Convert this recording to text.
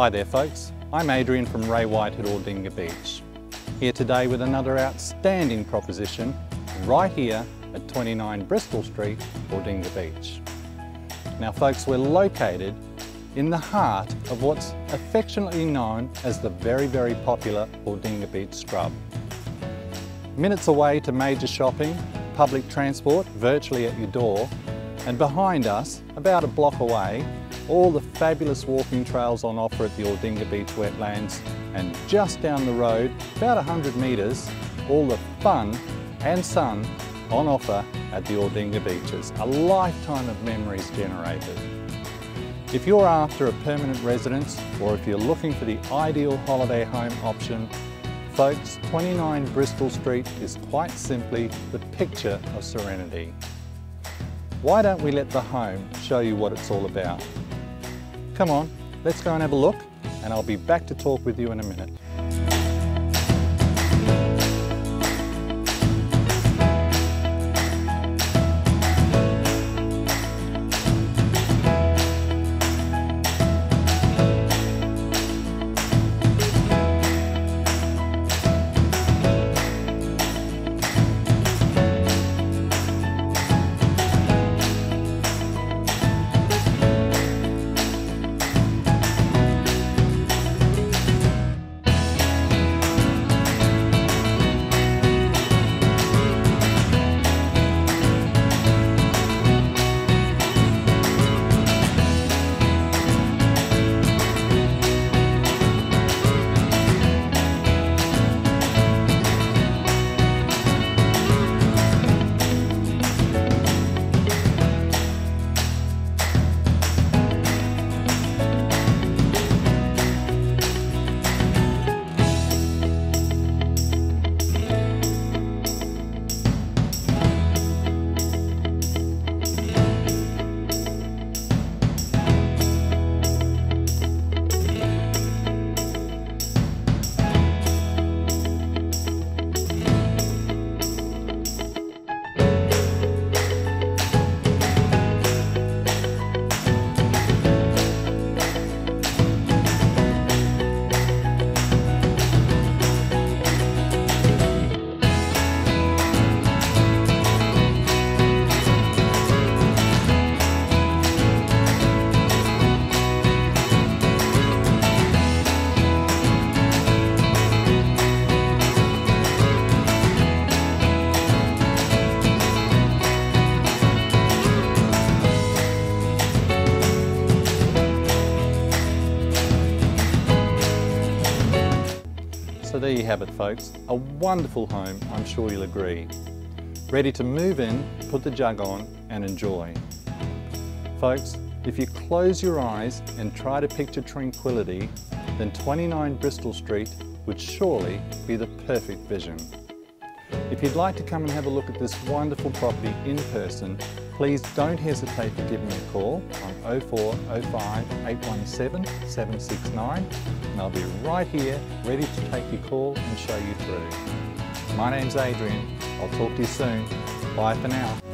Hi there folks, I'm Adrian from Ray White at Aldinga Beach. Here today with another outstanding proposition right here at 29 Bristol Street, Aldinga Beach. Now folks, we're located in the heart of what's affectionately known as the very, very popular Aldinga Beach Scrub. Minutes away to major shopping, public transport virtually at your door, and behind us, about a block away, all the fabulous walking trails on offer at the Aldinga Beach wetlands and just down the road, about 100 metres, all the fun and sun on offer at the Aldinga beaches. A lifetime of memories generated. If you're after a permanent residence or if you're looking for the ideal holiday home option, folks, 29 Bristol Street is quite simply the picture of serenity. Why don't we let the home show you what it's all about? Come on, let's go and have a look and I'll be back to talk with you in a minute. There you have it folks, a wonderful home, I'm sure you'll agree. Ready to move in, put the jug on and enjoy. Folks, if you close your eyes and try to picture tranquility, then 29 Bristol Street would surely be the perfect vision. If you'd like to come and have a look at this wonderful property in person, please don't hesitate to give me a call on 0405 817 769 and I'll be right here ready to take your call and show you through. My name's Adrian. I'll talk to you soon. Bye for now.